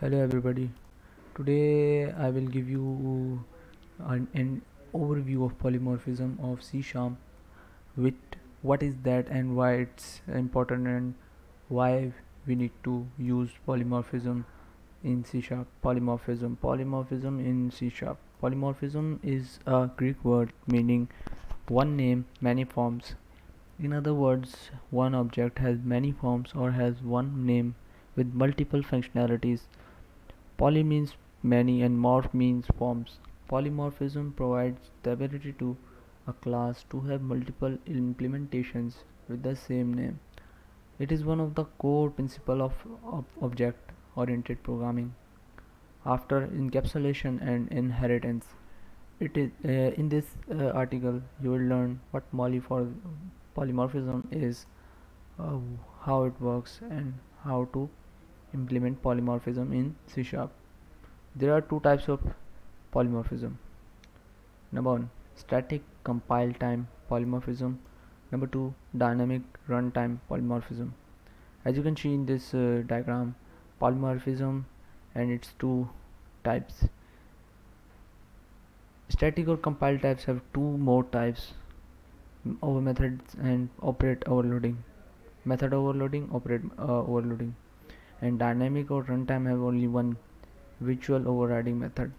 hello everybody. Today i will give you an, an overview of polymorphism of c sharp with what is that and why it's important and why we need to use polymorphism in c sharp. Polymorphism. Polymorphism in c sharp. Polymorphism is a greek word meaning one name many forms. In other words one object has many forms or has one name with multiple functionalities. Poly means many and morph means forms. Polymorphism provides the ability to a class to have multiple implementations with the same name. It is one of the core principles of, of object-oriented programming. After encapsulation and inheritance, it is uh, in this uh, article you will learn what polymorphism is, uh, how it works, and how to implement polymorphism in C Sharp. There are two types of polymorphism. Number one, static compile time polymorphism. Number two, dynamic runtime polymorphism. As you can see in this uh, diagram, polymorphism and its two types. Static or compile types have two more types over methods and operate overloading method overloading operate uh, overloading and dynamic or runtime have only one virtual overriding method.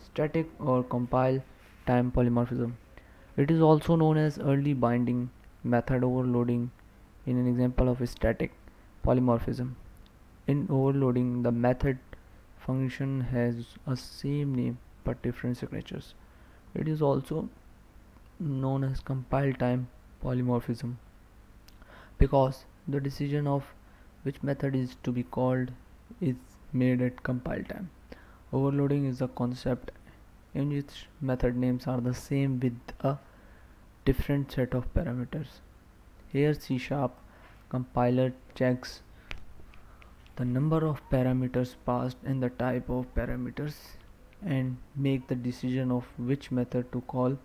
Static or compile time polymorphism. It is also known as early binding method overloading in an example of static polymorphism. In overloading the method function has a same name but different signatures. It is also known as compile time polymorphism because the decision of which method is to be called is made at compile time. Overloading is a concept in which method names are the same with a different set of parameters. Here C sharp compiler checks the number of parameters passed and the type of parameters and make the decision of which method to call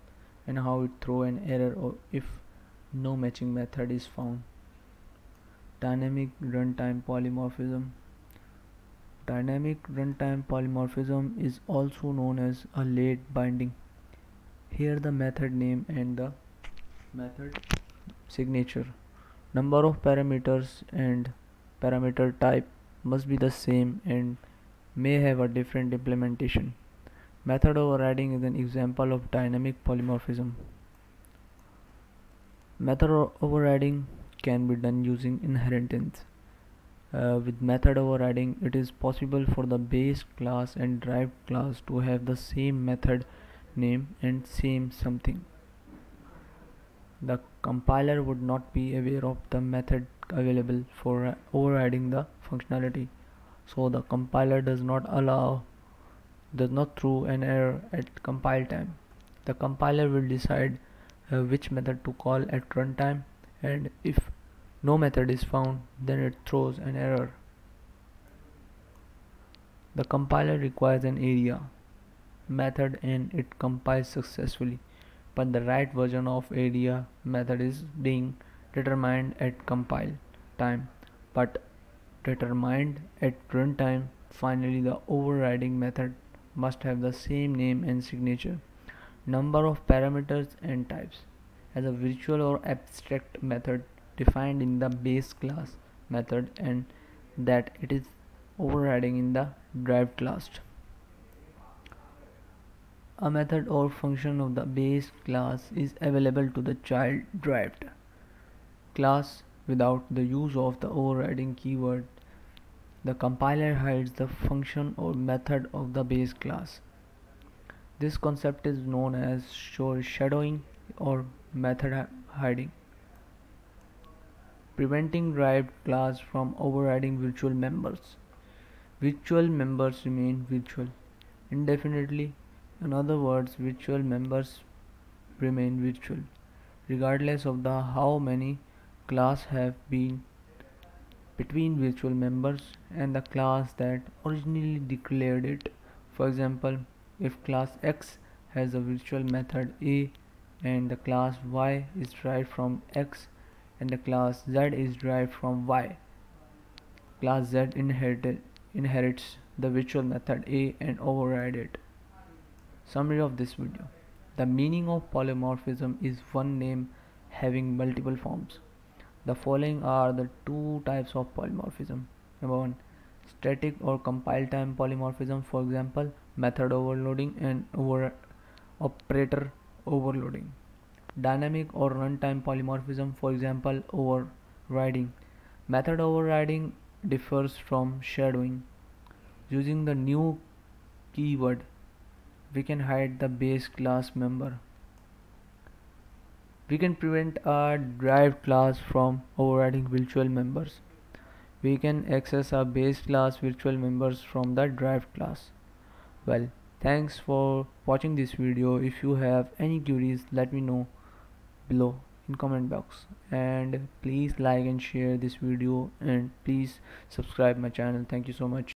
and how it throw an error or if no matching method is found dynamic runtime polymorphism. Dynamic runtime polymorphism is also known as a late binding. Here the method name and the method signature. Number of parameters and parameter type must be the same and may have a different implementation. Method overriding is an example of dynamic polymorphism. Method overriding can be done using inheritance. Uh, with method overriding it is possible for the base class and derived class to have the same method name and same something. The compiler would not be aware of the method available for overriding the functionality so the compiler does not allow does not throw an error at compile time. The compiler will decide uh, which method to call at runtime and if no method is found then it throws an error. The compiler requires an area method and it compiles successfully. But the right version of area method is being determined at compile time but determined at runtime finally the overriding method must have the same name and signature number of parameters and types. As a virtual or abstract method defined in the base class method and that it is overriding in the derived class. A method or function of the base class is available to the child derived class without the use of the overriding keyword. The compiler hides the function or method of the base class. This concept is known as shadowing or method hiding preventing derived class from overriding virtual members. Virtual members remain virtual indefinitely. In other words, virtual members remain virtual regardless of the how many class have been between virtual members and the class that originally declared it. For example, if class X has a virtual method A and the class Y is derived from X and the class z is derived from y. class z inherited, inherits the virtual method a and override it. Summary of this video. The meaning of polymorphism is one name having multiple forms. The following are the two types of polymorphism. Number one, static or compile time polymorphism, for example, method overloading and over operator overloading. Dynamic or runtime polymorphism, for example, overriding. Method overriding differs from shadowing. Using the new keyword, we can hide the base class member. We can prevent a derived class from overriding virtual members. We can access a base class virtual members from the derived class. Well, thanks for watching this video. If you have any queries, let me know below in comment box. And please like and share this video and please subscribe my channel. Thank you so much